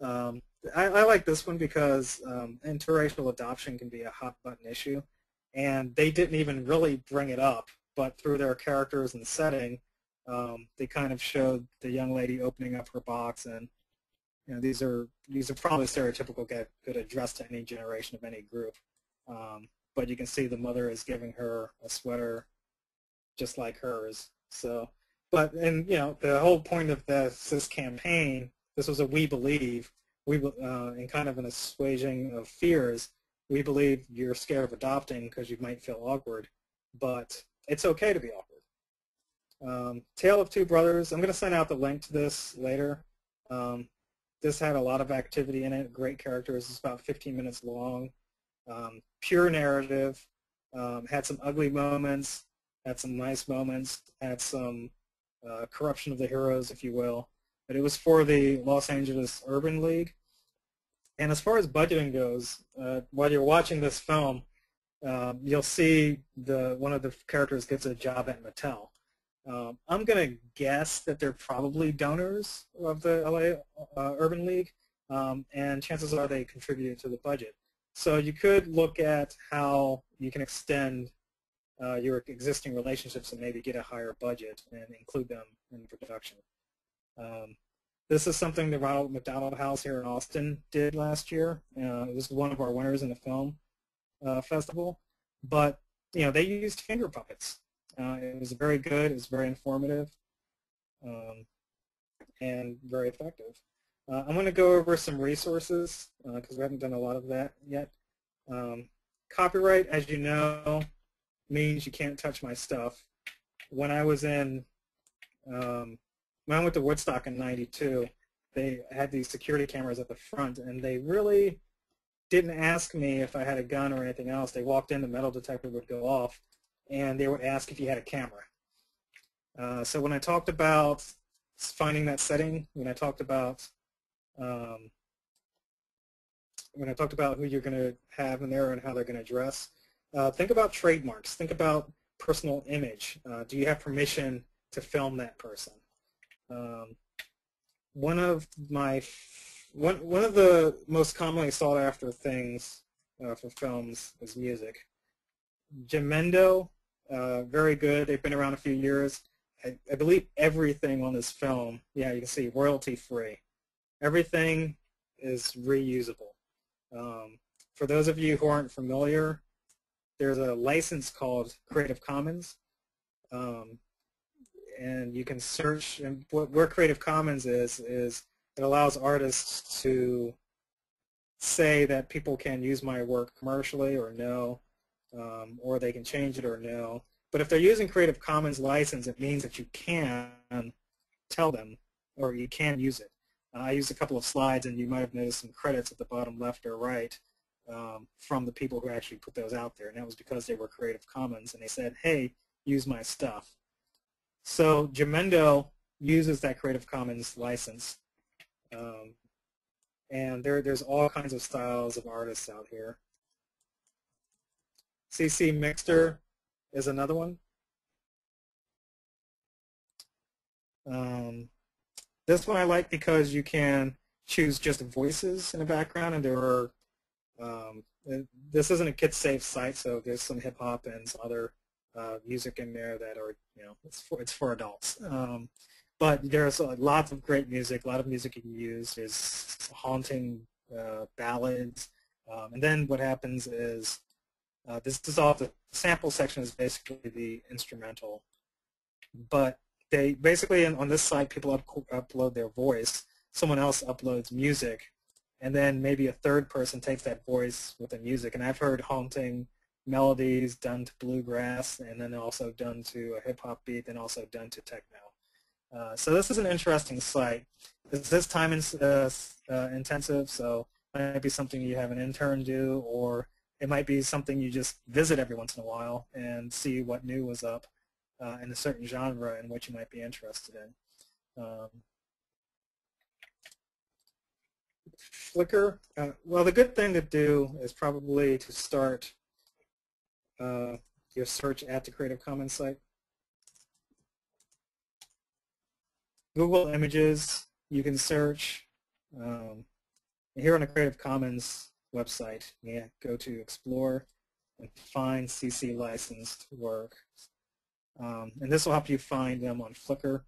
um, I, I, like this one because um, interracial adoption can be a hot button issue, and they didn't even really bring it up, but through their characters and setting, um, they kind of showed the young lady opening up her box, and you know these are these are probably stereotypical get could address to any generation of any group, um, but you can see the mother is giving her a sweater just like hers. So, but and you know the whole point of this, this campaign, this was a we believe, we uh, in kind of an assuaging of fears. We believe you're scared of adopting because you might feel awkward, but it's okay to be awkward. Um, Tale of Two Brothers. I'm going to send out the link to this later. Um, this had a lot of activity in it. Great characters. It's about 15 minutes long. Um, pure narrative. Um, had some ugly moments. Had some nice moments. Had some uh, corruption of the heroes, if you will. But it was for the Los Angeles Urban League. And as far as budgeting goes, uh, while you're watching this film, uh, you'll see the one of the characters gets a job at Mattel. Um, I'm going to guess that they're probably donors of the LA uh, Urban League, um, and chances are they contributed to the budget. So you could look at how you can extend uh, your existing relationships and maybe get a higher budget and include them in production. Um, this is something the Ronald McDonald House here in Austin did last year. Uh, it was one of our winners in the film uh, festival. But you know, they used finger puppets uh, it was very good. It was very informative um, and very effective. Uh, I'm going to go over some resources because uh, we haven't done a lot of that yet. Um, copyright, as you know, means you can't touch my stuff. When I was in, um, when I went to Woodstock in 92, they had these security cameras at the front, and they really didn't ask me if I had a gun or anything else. They walked in, the metal detector would go off, and they would ask if you had a camera. Uh, so when I talked about finding that setting, when I talked about um, when I talked about who you're going to have in there and how they're going to dress, uh, think about trademarks. Think about personal image. Uh, do you have permission to film that person? Um, one of my one one of the most commonly sought after things uh, for films is music. Jamendo uh, very good. They've been around a few years. I, I believe everything on this film, yeah, you can see royalty free. Everything is reusable. Um, for those of you who aren't familiar, there's a license called Creative Commons. Um, and you can search, and what, where Creative Commons is, is it allows artists to say that people can use my work commercially or no um, or they can change it or no. But if they're using Creative Commons license, it means that you can tell them or you can use it. Uh, I used a couple of slides, and you might have noticed some credits at the bottom left or right um, from the people who actually put those out there, and that was because they were Creative Commons, and they said, hey, use my stuff. So Jamendo uses that Creative Commons license, um, and there, there's all kinds of styles of artists out here. CC Mixter is another one. Um, this one I like because you can choose just voices in the background, and there are. Um, this isn't a kid-safe site, so there's some hip hop and some other uh, music in there that are, you know, it's for it's for adults. Um, but there's uh, lots of great music, a lot of music you can use. There's haunting uh, ballads, um, and then what happens is uh, this is all the sample section is basically the instrumental, but they basically on this site people up, upload their voice. Someone else uploads music, and then maybe a third person takes that voice with the music. And I've heard haunting melodies done to bluegrass, and then also done to a hip hop beat, and also done to techno. Uh, so this is an interesting site. Is this is time in, uh, uh, intensive, so might be something you have an intern do, or it might be something you just visit every once in a while and see what new was up uh, in a certain genre and what you might be interested in. Um, Flickr, uh, well, the good thing to do is probably to start uh, your search at the Creative Commons site. Google Images, you can search. Um, here on the Creative Commons website, you go to Explore and find CC licensed work. Um, and this will help you find them on Flickr.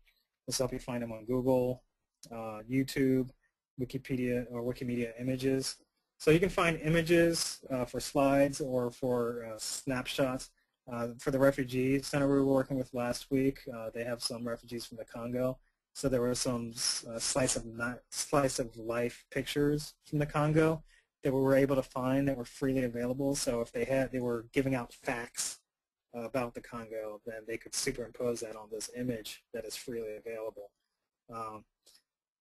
This will help you find them on Google, uh, YouTube, Wikipedia or Wikimedia images. So you can find images uh, for slides or for uh, snapshots. Uh, for the refugee center we were working with last week, uh, they have some refugees from the Congo. So there were some uh, slice of slice of life pictures from the Congo that we were able to find that were freely available. So if they had, they were giving out facts about the Congo, then they could superimpose that on this image that is freely available. Um,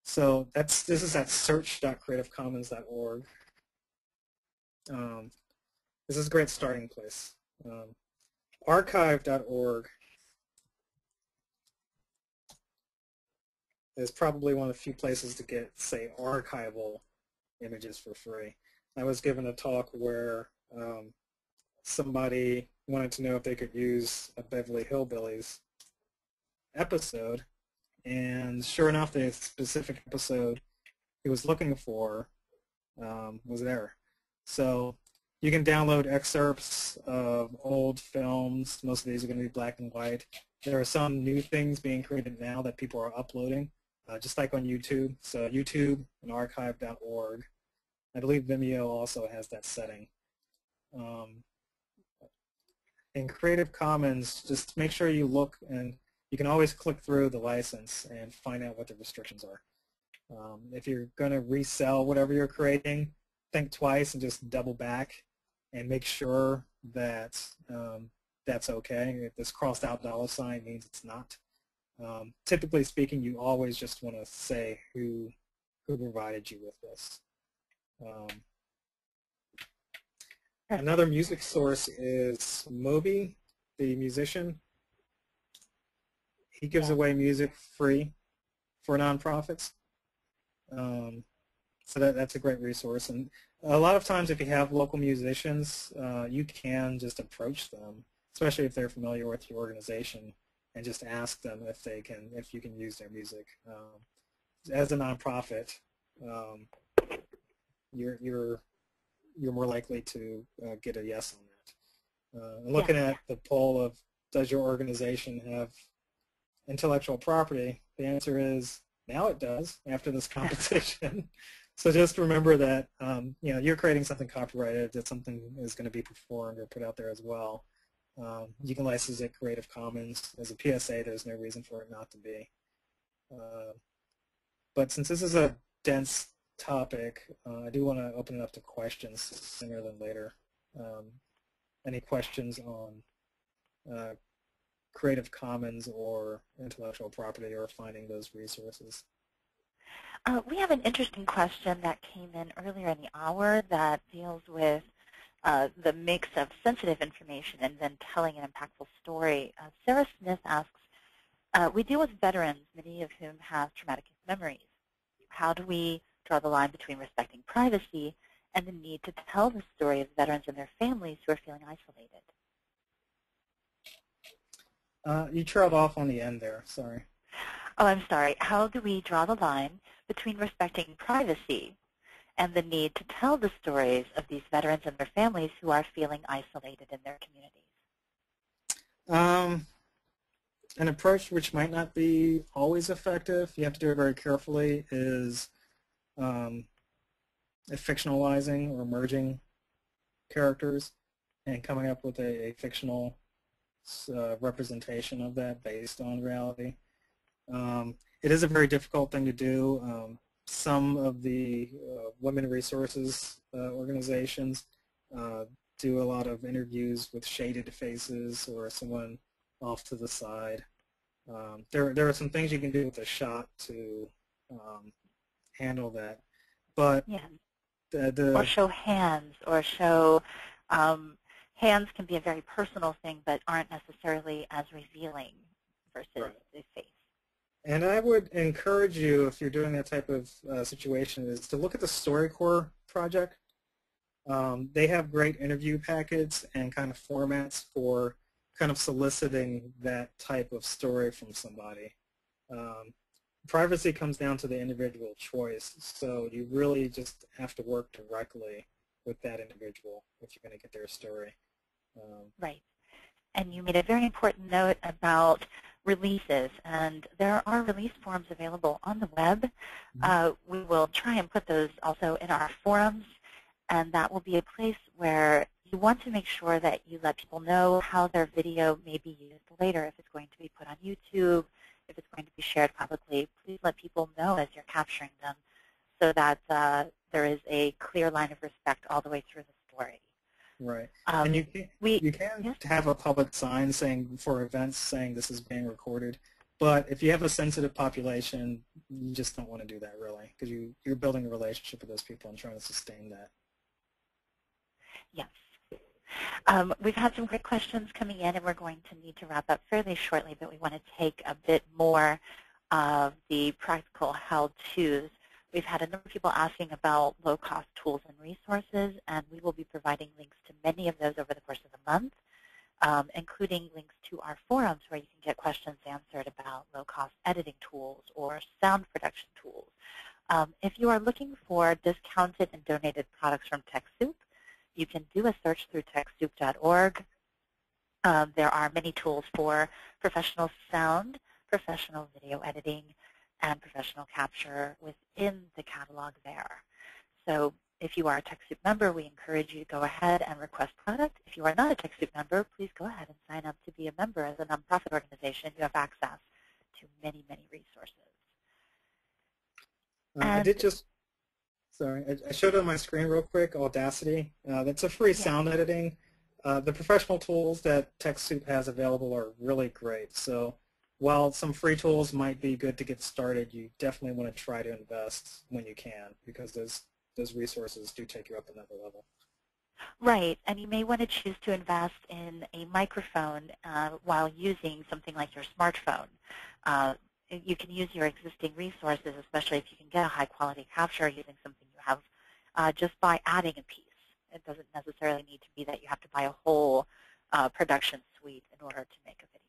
so that's this is at search.creativecommons.org. Um, this is a great starting place. Um, archive.org is probably one of the few places to get, say, archival images for free. I was given a talk where um, somebody wanted to know if they could use a Beverly Hillbillies episode and sure enough, the specific episode he was looking for um, was there. So you can download excerpts of old films. Most of these are going to be black and white. There are some new things being created now that people are uploading, uh, just like on YouTube. So YouTube and archive.org. I believe Vimeo also has that setting. Um, in Creative Commons, just make sure you look and you can always click through the license and find out what the restrictions are. Um, if you're going to resell whatever you're creating, think twice and just double back and make sure that um, that's okay. If this crossed out dollar sign means it's not. Um, typically speaking, you always just want to say who who provided you with this. Um, another music source is Moby, the musician. He gives yeah. away music free for nonprofits. Um, so that, that's a great resource. And a lot of times if you have local musicians, uh, you can just approach them, especially if they're familiar with your organization, and just ask them if they can, if you can use their music. Um, as a nonprofit, um, you're, you're, you're more likely to uh, get a yes on that. Uh, looking yeah. at the poll of does your organization have intellectual property? The answer is now it does after this competition. so just remember that um, you know you're creating something copyrighted that something is going to be performed or put out there as well. Um, you can license it Creative Commons. As a PSA, there's no reason for it not to be. Uh, but since this is a dense topic, uh, I do want to open it up to questions sooner than later. Um, any questions on uh, Creative Commons or intellectual property or finding those resources? Uh, we have an interesting question that came in earlier in the hour that deals with uh, the mix of sensitive information and then telling an impactful story. Uh, Sarah Smith asks, uh, we deal with veterans, many of whom have traumatic memories. How do we draw the line between respecting privacy and the need to tell the story of veterans and their families who are feeling isolated? Uh, you trailed off on the end there. Sorry. Oh, I'm sorry. How do we draw the line between respecting privacy and the need to tell the stories of these veterans and their families who are feeling isolated in their communities? Um, an approach which might not be always effective, you have to do it very carefully, is um, fictionalizing or merging characters and coming up with a, a fictional uh, representation of that based on reality. Um, it is a very difficult thing to do. Um, some of the uh, women resources uh, organizations uh, do a lot of interviews with shaded faces or someone off to the side. Um, there, there are some things you can do with a shot to um, handle that, but yeah. the, the or show hands or show um, hands can be a very personal thing, but aren't necessarily as revealing versus Right. the face. And I would encourage you, if you're doing that type of uh, situation, is to look at the StoryCorps project. Um, they have great interview packets and kind of formats for kind of soliciting that type of story from somebody. Um, privacy comes down to the individual choice, so you really just have to work directly with that individual if you're going to get their story. Um, Right. And you made a very important note about releases, and there are release forms available on the web. Uh, we will try and put those also in our forums, and that will be a place where you want to make sure that you let people know how their video may be used later, if it's going to be put on YouTube, if it's going to be shared publicly. Please let people know as you're capturing them so that uh, there is a clear line of respect all the way through the story. right. Um, and you can, we, You can Yes. have a public sign saying for events saying this is being recorded, but if you have a sensitive population, you just don't want to do that really because you you're building a relationship with those people and trying to sustain that. Yes. Um, we've had some great questions coming in, and we're going to need to wrap up fairly shortly, but we want to take a bit more of the practical how-tos. We've had a number of people asking about low-cost tools and resources, and we will be providing links to many of those over the course of the month, um, including links to our forums where you can get questions answered about low-cost editing tools or sound production tools. Um, if you are looking for discounted and donated products from TechSoup, you can do a search through TechSoup.org. Um, there are many tools for professional sound, professional video editing, and professional capture within the catalog there. So if you are a TechSoup member, we encourage you to go ahead and request product. If you are not a TechSoup member, please go ahead and sign up to be a member as a nonprofit organization. You have access to many, many resources. Uh, I did just sorry, I, I showed on my screen real quick Audacity. Uh, that's a free Yeah. sound editing. Uh, the professional tools that TechSoup has available are really great. So while some free tools might be good to get started, you definitely want to try to invest when you can because those those resources do take you up another level. Right, and you may want to choose to invest in a microphone uh, while using something like your smartphone. Uh, you can use your existing resources, especially if you can get a high-quality capture using something you have, uh, just by adding a piece. It doesn't necessarily need to be that you have to buy a whole uh, production suite in order to make a video.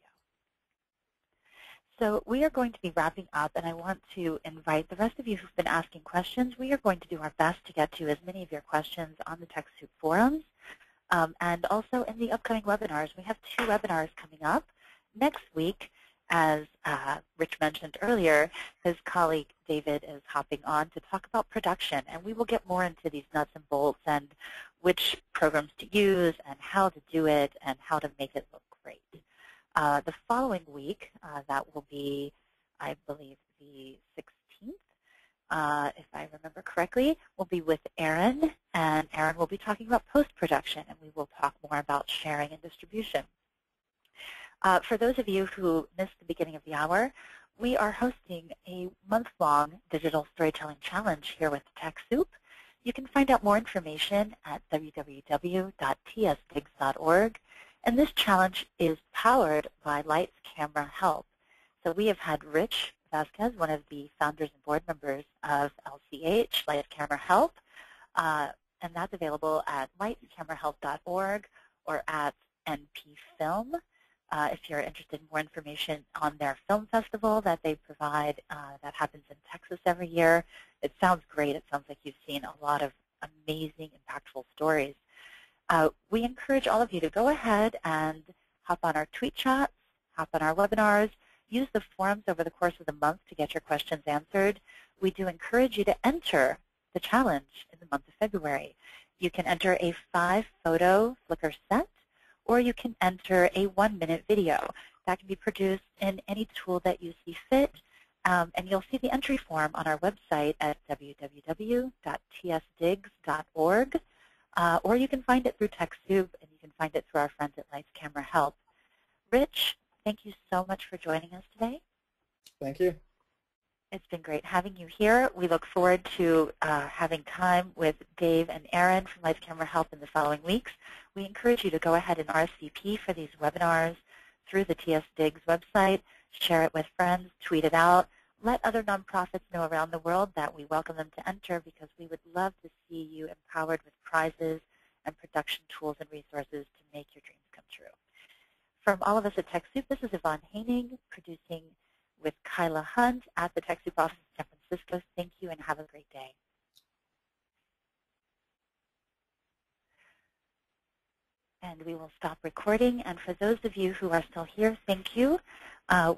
So we are going to be wrapping up, and I want to invite the rest of you who've been asking questions. We are going to do our best to get to as many of your questions on the TechSoup forums um, and also in the upcoming webinars. We have two webinars coming up. Next week, as uh, Rich mentioned earlier, his colleague David is hopping on to talk about production, and we will get more into these nuts and bolts and which programs to use and how to do it and how to make it look great. Uh, the following week, uh, that will be, I believe, the 16th, uh, if I remember correctly, will be with Aaron, and Aaron will be talking about post-production, and we will talk more about sharing and distribution. Uh, for those of you who missed the beginning of the hour, we are hosting a month-long digital storytelling challenge here with TechSoup. You can find out more information at www.tsdigs.org. And this challenge is powered by Lights Camera Help. So we have had Rich Vasquez, one of the founders and board members of LCH, Lights Camera Help, uh, and that's available at lightscamerahelp.org or at NPFilm. Uh, if you're interested in more information on their film festival that they provide uh, that happens in Texas every year, it sounds great. It sounds like you've seen a lot of amazing, impactful stories. Uh, we encourage all of you to go ahead and hop on our tweet chats, hop on our webinars, use the forums over the course of the month to get your questions answered. We do encourage you to enter the challenge in the month of February. You can enter a five-photo Flickr set, or you can enter a one-minute video. That can be produced in any tool that you see fit, Um, and you'll see the entry form on our website at www.tsdigs.org, uh, or you can find it through TechSoup, and you can find it through our friends at Lights Camera Help. Rich, thank you so much for joining us today. Thank you. It's been great having you here. We look forward to uh, having time with Dave and Aaron from Lights Camera Help in the following weeks. We encourage you to go ahead and RSVP for these webinars through the TS Digs website, share it with friends, tweet it out, let other nonprofits know around the world that we welcome them to enter because we would love to see you empowered with prizes and production tools and resources to make your dreams come true. From all of us at TechSoup, this is Yvonne Haining, producing with Kyla Hunt at the TechSoup office in San Francisco. Thank you and have a great day. And we will stop recording. And for those of you who are still here, thank you. Uh,